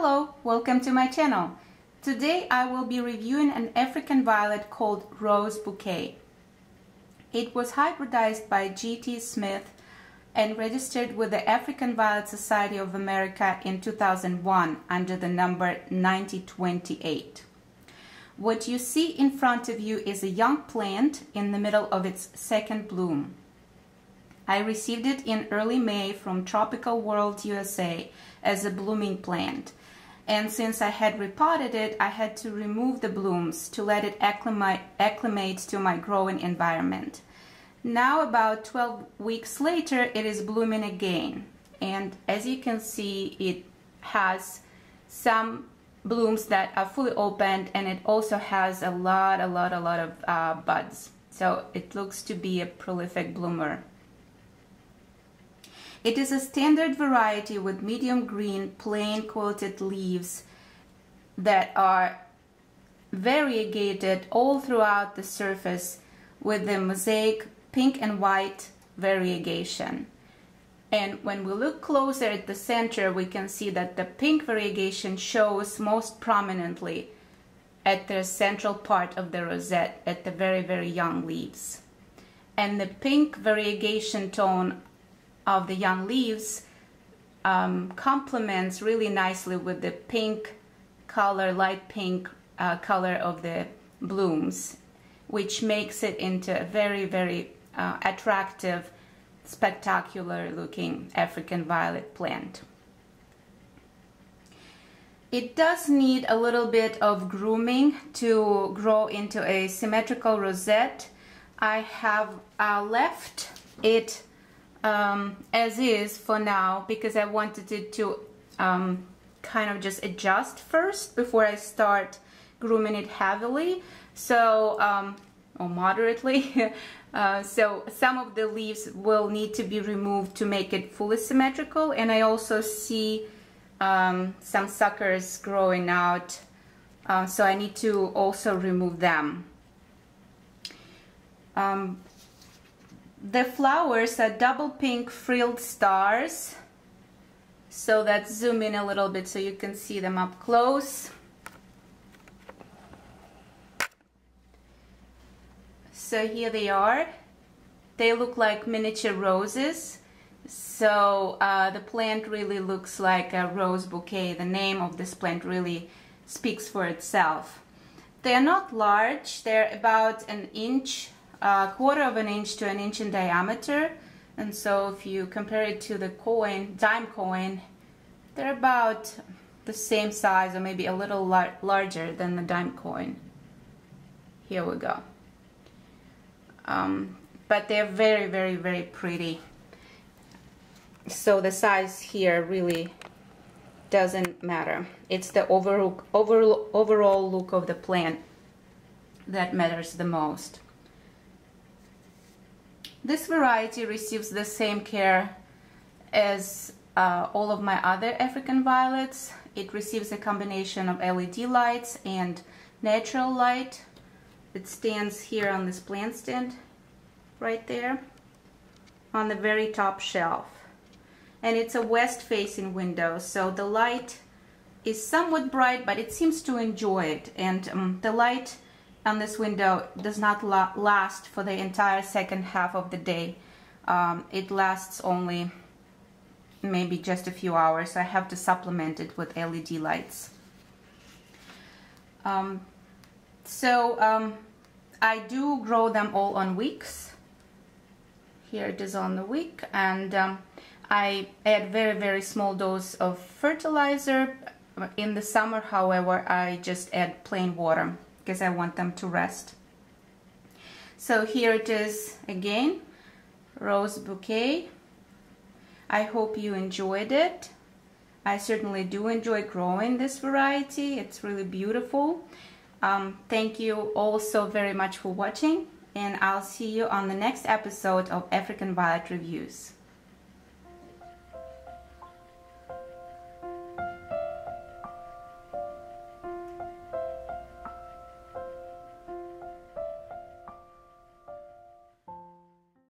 welcome to my channel. Today I will be reviewing an African violet called Rose Bouquet. It was hybridized by G.T. Smith and registered with the African Violet Society of America in 2001 under the number 9028. What you see in front of you is a young plant in the middle of its second bloom. I received it in early May from Tropical World USA as a blooming plant. And since I had repotted it, I had to remove the blooms to let it acclimate, acclimate to my growing environment. Now about 12 weeks later, it is blooming again. And as you can see, it has some blooms that are fully opened and it also has a lot, a lot, a lot of uh, buds. So it looks to be a prolific bloomer. It is a standard variety with medium green, plain quilted leaves that are variegated all throughout the surface with the mosaic pink and white variegation. And when we look closer at the center, we can see that the pink variegation shows most prominently at the central part of the rosette at the very, very young leaves. And the pink variegation tone of the young leaves um, complements really nicely with the pink color, light pink uh, color of the blooms, which makes it into a very, very uh, attractive, spectacular looking African violet plant. It does need a little bit of grooming to grow into a symmetrical rosette. I have uh, left it um, as is for now because I wanted it to um, kind of just adjust first before I start grooming it heavily. So um, or moderately. Uh, so some of the leaves will need to be removed to make it fully symmetrical. And I also see um, some suckers growing out. Uh, so I need to also remove them. Um, the flowers are double pink frilled stars. So let's zoom in a little bit so you can see them up close. So here they are. They look like miniature roses. So uh, the plant really looks like a rose bouquet. The name of this plant really speaks for itself. They are not large. They're about an inch a quarter of an inch to an inch in diameter. And so if you compare it to the coin dime coin they're about the same size or maybe a little lar larger than the dime coin. Here we go. Um, but they're very very very pretty. So the size here really doesn't matter. It's the overall overall overall look of the plant that matters the most this variety receives the same care as uh, all of my other African violets. It receives a combination of LED lights and natural light. It stands here on this plant stand right there on the very top shelf. And it's a west facing window so the light is somewhat bright but it seems to enjoy it and um, the light on this window does not la last for the entire second half of the day. Um, it lasts only maybe just a few hours. I have to supplement it with LED lights. Um, so um, I do grow them all on wicks. Here it is on the wick and um, I add very very small dose of fertilizer. In the summer however I just add plain water because I want them to rest. So here it is again, rose bouquet. I hope you enjoyed it. I certainly do enjoy growing this variety. It's really beautiful. Um, thank you all so very much for watching and I'll see you on the next episode of African Violet Reviews.